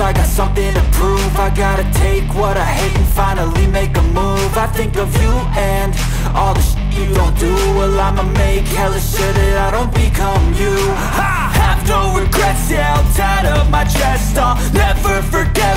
I got something to prove. I gotta take what I hate and finally make a move. I think of you and all the shit you don't do. Well I'ma make hella sure that I don't become you. I have no regrets, yeah, I'll tie up my chest. I'll never forget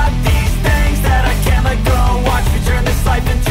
let go Watch me turn this life into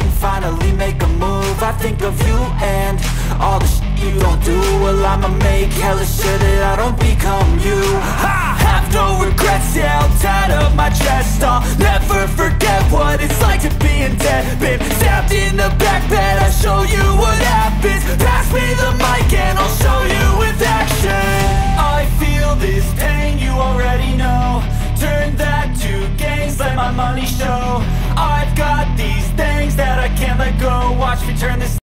and finally make a move. I think of you and all the shit you don't do. Well I'ma make hella sure that I don't become you. I have no regrets, yeah, I'll tie up my chest. I'll never forget what it's like to be in debt. Been stabbed in the back